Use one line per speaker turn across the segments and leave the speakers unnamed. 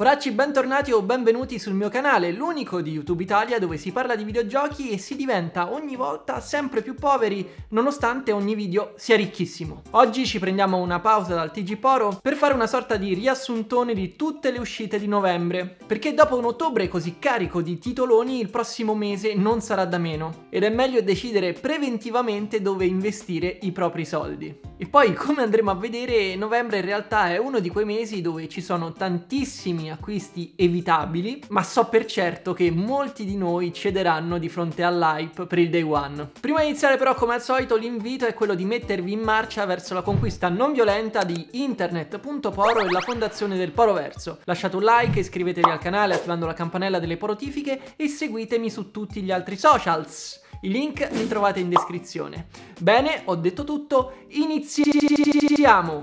Poracci, bentornati o benvenuti sul mio canale, l'unico di YouTube Italia dove si parla di videogiochi e si diventa ogni volta sempre più poveri nonostante ogni video sia ricchissimo. Oggi ci prendiamo una pausa dal TG Poro per fare una sorta di riassuntone di tutte le uscite di novembre, perché dopo un ottobre così carico di titoloni il prossimo mese non sarà da meno ed è meglio decidere preventivamente dove investire i propri soldi. E poi, come andremo a vedere, novembre in realtà è uno di quei mesi dove ci sono tantissimi acquisti evitabili, ma so per certo che molti di noi cederanno di fronte all'hype per il day one. Prima di iniziare però, come al solito, l'invito è quello di mettervi in marcia verso la conquista non violenta di internet.poro e la fondazione del Poroverso. Lasciate un like, iscrivetevi al canale attivando la campanella delle porotifiche e seguitemi su tutti gli altri socials. I link li trovate in descrizione. Bene, ho detto tutto, iniziamo!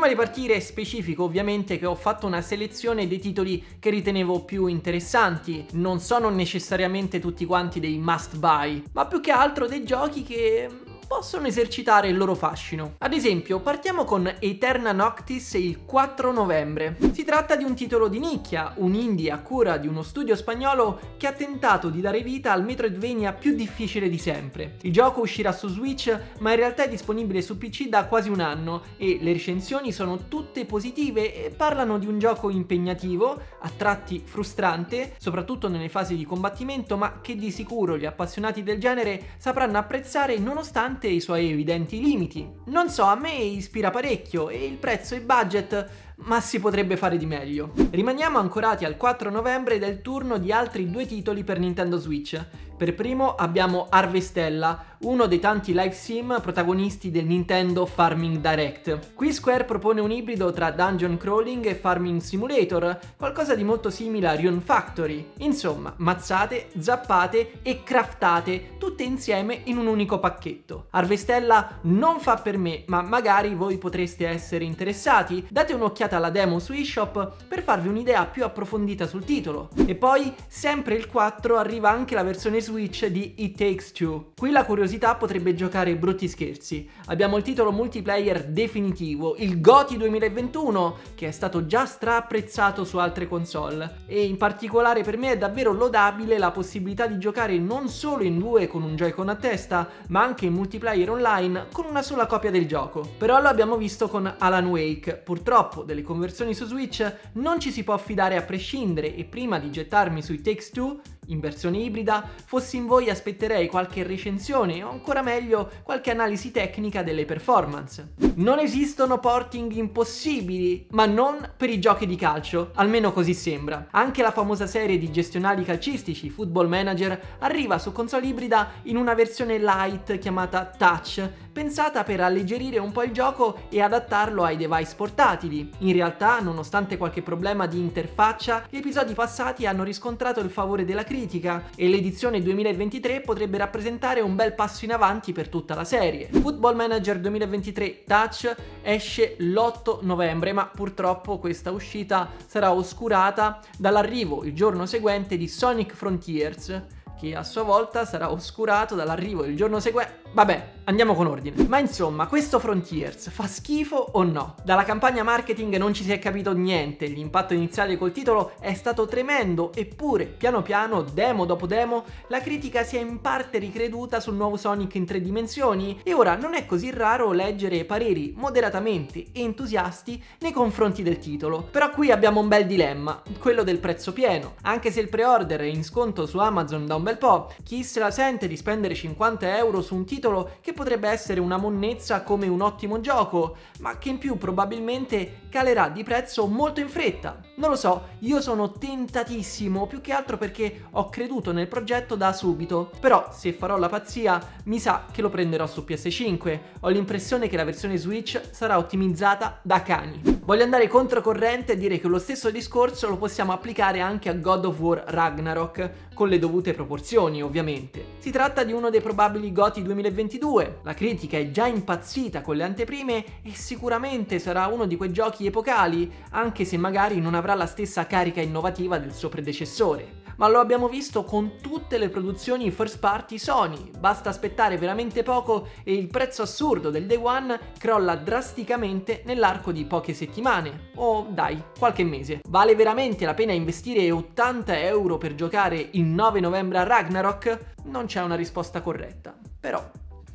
Prima di partire specifico ovviamente che ho fatto una selezione dei titoli che ritenevo più interessanti, non sono necessariamente tutti quanti dei must buy, ma più che altro dei giochi che possono esercitare il loro fascino. Ad esempio, partiamo con Eterna Noctis il 4 novembre. Si tratta di un titolo di nicchia, un indie a cura di uno studio spagnolo che ha tentato di dare vita al Metroidvania più difficile di sempre. Il gioco uscirà su Switch, ma in realtà è disponibile su PC da quasi un anno e le recensioni sono tutte positive e parlano di un gioco impegnativo, a tratti frustrante, soprattutto nelle fasi di combattimento, ma che di sicuro gli appassionati del genere sapranno apprezzare nonostante nonostante i suoi evidenti limiti. Non so, a me ispira parecchio e il prezzo e budget ma si potrebbe fare di meglio. Rimaniamo ancorati al 4 novembre del turno di altri due titoli per Nintendo Switch. Per primo abbiamo Harvestella, uno dei tanti live sim protagonisti del Nintendo Farming Direct. Qui Square propone un ibrido tra dungeon crawling e farming simulator, qualcosa di molto simile a Rune Factory. Insomma, mazzate, zappate e craftate tutte insieme in un unico pacchetto. Harvestella non fa per me, ma magari voi potreste essere interessati. Date un'occhiata alla demo su eShop per farvi un'idea più approfondita sul titolo. E poi, sempre il 4, arriva anche la versione Switch di It Takes Two. Qui la curiosità potrebbe giocare brutti scherzi. Abbiamo il titolo multiplayer definitivo, il GOTY 2021, che è stato già straapprezzato su altre console. E in particolare per me è davvero lodabile la possibilità di giocare non solo in due con un Joy-Con a testa, ma anche in multiplayer online con una sola copia del gioco. Però lo abbiamo visto con Alan Wake. Purtroppo delle conversioni su Switch non ci si può affidare a prescindere e prima di gettarmi sui Takes Two in versione ibrida, fossi in voi aspetterei qualche recensione o ancora meglio qualche analisi tecnica delle performance. Non esistono porting impossibili, ma non per i giochi di calcio, almeno così sembra. Anche la famosa serie di gestionali calcistici Football Manager arriva su console ibrida in una versione light chiamata Touch, pensata per alleggerire un po' il gioco e adattarlo ai device portatili. In realtà, nonostante qualche problema di interfaccia, gli episodi passati hanno riscontrato il favore della critica e l'edizione 2023 potrebbe rappresentare un bel passo in avanti per tutta la serie. Football Manager 2023 Touch esce l'8 novembre, ma purtroppo questa uscita sarà oscurata dall'arrivo il giorno seguente di Sonic Frontiers che a sua volta sarà oscurato dall'arrivo il giorno seguente. Vabbè, andiamo con ordine. Ma insomma, questo Frontiers fa schifo o no? Dalla campagna marketing non ci si è capito niente, l'impatto iniziale col titolo è stato tremendo, eppure, piano piano, demo dopo demo, la critica si è in parte ricreduta sul nuovo Sonic in tre dimensioni e ora non è così raro leggere pareri moderatamente entusiasti nei confronti del titolo. Però qui abbiamo un bel dilemma, quello del prezzo pieno. Anche se il pre-order è in sconto su Amazon da un bel po', chi se la sente di spendere 50 euro su un titolo che potrebbe essere una monnezza come un ottimo gioco, ma che in più probabilmente calerà di prezzo molto in fretta. Non lo so, io sono tentatissimo, più che altro perché ho creduto nel progetto da subito, però se farò la pazzia mi sa che lo prenderò su PS5. Ho l'impressione che la versione Switch sarà ottimizzata da cani. Voglio andare controcorrente e dire che lo stesso discorso lo possiamo applicare anche a God of War Ragnarok, con le dovute proporzioni ovviamente. Si tratta di uno dei probabili GOTY 2022, la critica è già impazzita con le anteprime e sicuramente sarà uno di quei giochi epocali, anche se magari non avrà la stessa carica innovativa del suo predecessore ma lo abbiamo visto con tutte le produzioni first party Sony. Basta aspettare veramente poco e il prezzo assurdo del Day One crolla drasticamente nell'arco di poche settimane, o dai, qualche mese. Vale veramente la pena investire 80 euro per giocare il 9 novembre a Ragnarok? Non c'è una risposta corretta, però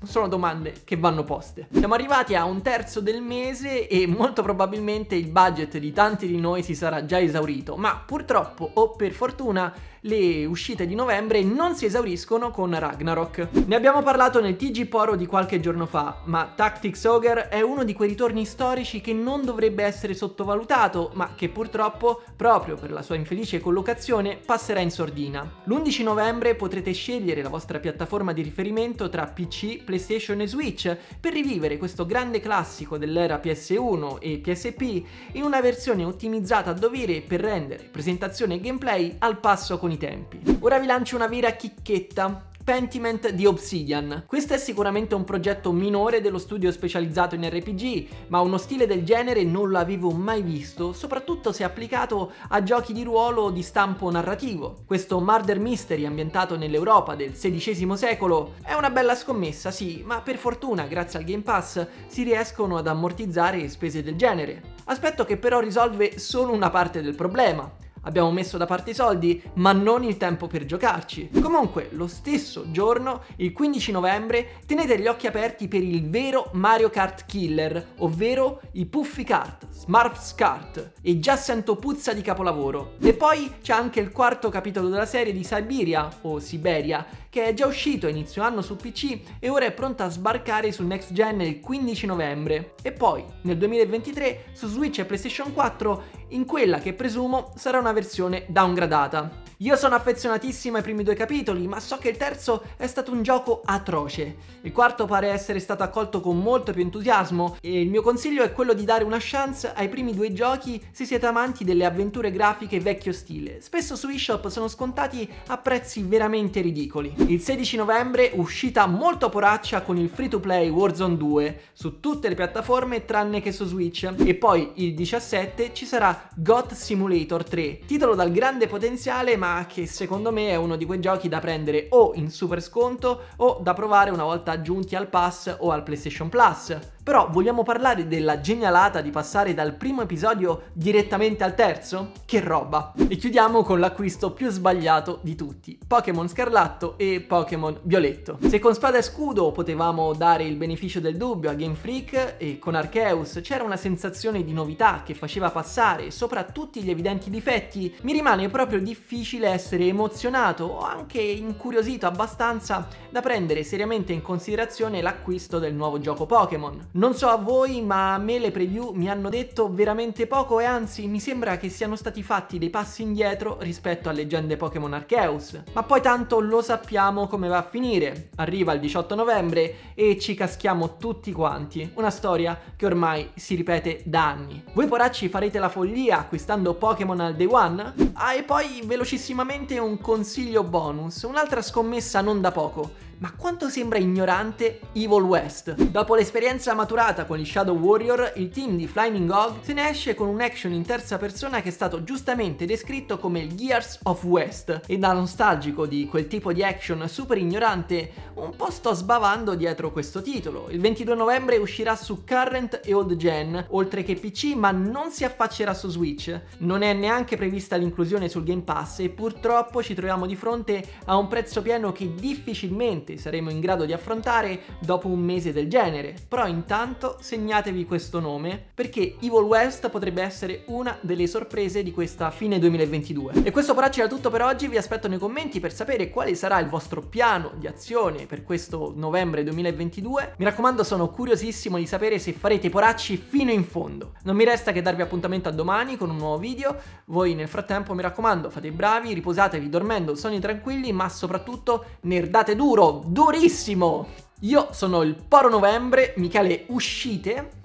sono domande che vanno poste. Siamo arrivati a un terzo del mese e molto probabilmente il budget di tanti di noi si sarà già esaurito, ma purtroppo o per fortuna le uscite di novembre non si esauriscono con Ragnarok. Ne abbiamo parlato nel TG Poro di qualche giorno fa, ma Tactics Ogre è uno di quei ritorni storici che non dovrebbe essere sottovalutato, ma che purtroppo, proprio per la sua infelice collocazione, passerà in sordina. L'11 novembre potrete scegliere la vostra piattaforma di riferimento tra PC, PlayStation e Switch per rivivere questo grande classico dell'era PS1 e PSP in una versione ottimizzata a dovere per rendere presentazione e gameplay al passo con i tempi. Ora vi lancio una vera chicchetta. Pentiment di Obsidian. Questo è sicuramente un progetto minore dello studio specializzato in RPG, ma uno stile del genere non l'avevo mai visto, soprattutto se applicato a giochi di ruolo di stampo narrativo. Questo murder mystery ambientato nell'Europa del XVI secolo è una bella scommessa, sì, ma per fortuna, grazie al Game Pass, si riescono ad ammortizzare spese del genere. Aspetto che però risolve solo una parte del problema abbiamo messo da parte i soldi, ma non il tempo per giocarci. Comunque, lo stesso giorno, il 15 novembre, tenete gli occhi aperti per il vero Mario Kart Killer, ovvero i Puffy Kart, Smurfs Kart, e già sento puzza di capolavoro. E poi c'è anche il quarto capitolo della serie di Siberia, o Siberia, che è già uscito inizio anno su PC e ora è pronta a sbarcare sul next gen il 15 novembre. E poi, nel 2023, su Switch e PlayStation 4, in quella che presumo sarà una versione downgradata. Io sono affezionatissimo ai primi due capitoli, ma so che il terzo è stato un gioco atroce. Il quarto pare essere stato accolto con molto più entusiasmo e il mio consiglio è quello di dare una chance ai primi due giochi se siete amanti delle avventure grafiche vecchio stile. Spesso su eShop sono scontati a prezzi veramente ridicoli. Il 16 novembre uscita molto poraccia con il free to play Warzone 2 su tutte le piattaforme tranne che su Switch e poi il 17 ci sarà God Simulator 3, titolo dal grande potenziale ma ma che secondo me è uno di quei giochi da prendere o in super sconto o da provare una volta aggiunti al pass o al PlayStation Plus. Però vogliamo parlare della genialata di passare dal primo episodio direttamente al terzo? Che roba! E chiudiamo con l'acquisto più sbagliato di tutti, Pokémon Scarlatto e Pokémon Violetto. Se con Spada e Scudo potevamo dare il beneficio del dubbio a Game Freak e con Arceus c'era una sensazione di novità che faceva passare sopra tutti gli evidenti difetti, mi rimane proprio difficile essere emozionato o anche incuriosito abbastanza da prendere seriamente in considerazione l'acquisto del nuovo gioco Pokémon. Non so a voi, ma a me le preview mi hanno detto veramente poco e anzi mi sembra che siano stati fatti dei passi indietro rispetto a leggende Pokémon Arceus. Ma poi tanto lo sappiamo come va a finire. Arriva il 18 novembre e ci caschiamo tutti quanti. Una storia che ormai si ripete da anni. Voi poracci farete la follia acquistando Pokémon al day one? Ah, e poi velocissimamente un consiglio bonus, un'altra scommessa non da poco ma quanto sembra ignorante Evil West. Dopo l'esperienza maturata con il Shadow Warrior, il team di Flying Hog se ne esce con un action in terza persona che è stato giustamente descritto come il Gears of West e da nostalgico di quel tipo di action super ignorante, un po' sto sbavando dietro questo titolo. Il 22 novembre uscirà su Current e Old Gen, oltre che PC, ma non si affaccerà su Switch. Non è neanche prevista l'inclusione sul Game Pass e purtroppo ci troviamo di fronte a un prezzo pieno che difficilmente saremo in grado di affrontare dopo un mese del genere, però intanto segnatevi questo nome perché Evil West potrebbe essere una delle sorprese di questa fine 2022. E questo poracci era tutto per oggi, vi aspetto nei commenti per sapere quale sarà il vostro piano di azione per questo novembre 2022. Mi raccomando, sono curiosissimo di sapere se farete poracci fino in fondo. Non mi resta che darvi appuntamento a domani con un nuovo video. Voi nel frattempo mi raccomando, fate i bravi, riposatevi dormendo sonni tranquilli, ma soprattutto nerdate duro durissimo! Io sono il Poro Novembre, Michele Uscite.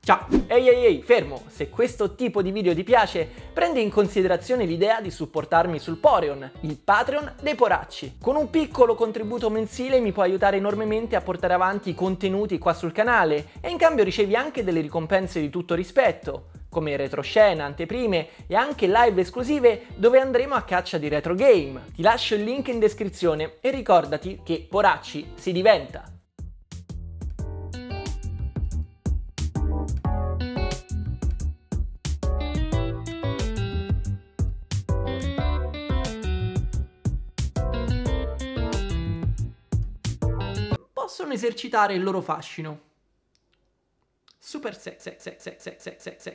Ciao! Ehi ehi ehi, fermo! Se questo tipo di video ti piace, prendi in considerazione l'idea di supportarmi sul Poreon, il Patreon dei poracci. Con un piccolo contributo mensile mi puoi aiutare enormemente a portare avanti i contenuti qua sul canale e in cambio ricevi anche delle ricompense di tutto rispetto come retroscena, anteprime e anche live esclusive dove andremo a caccia di retro game. Ti lascio il link in descrizione e ricordati che Poracci si diventa. possono esercitare il loro fascino. Super sex, sex, sex, sex, sex, sex, sex.